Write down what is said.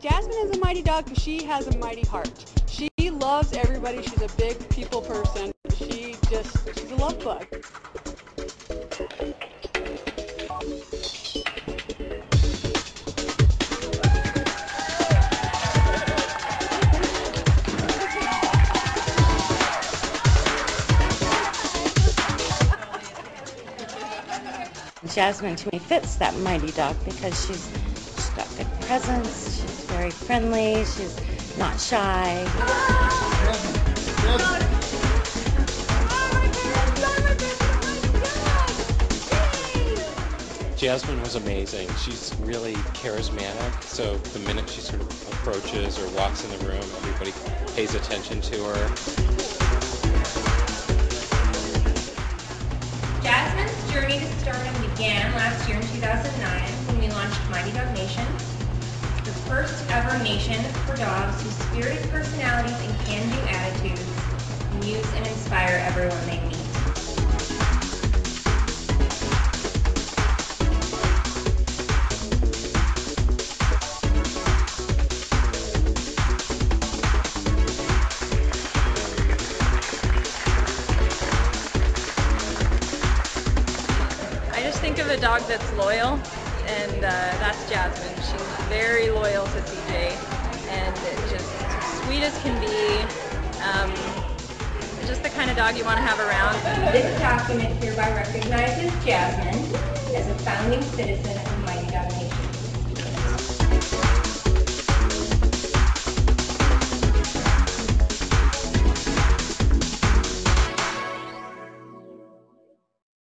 Jasmine is a mighty dog because she has a mighty heart. She loves everybody. She's a big people person. She just, she's a love bug. Jasmine to me fits that mighty dog because she's she's got good presence, she's very friendly, she's not shy. Jasmine was amazing. She's really charismatic. So the minute she sort of approaches or walks in the room, everybody pays attention to her. Jasmine's journey to stardom began last year in 2009 when we launched Mighty Dog Nation, the first ever nation for dogs whose spirited personalities and can-do attitudes amuse and inspire everyone they meet. I just think of a dog that's loyal, and uh, that's Jasmine. She's very loyal to CJ, and just sweet as can be. Um, just the kind of dog you want to have around. This document hereby recognizes Jasmine as a founding citizen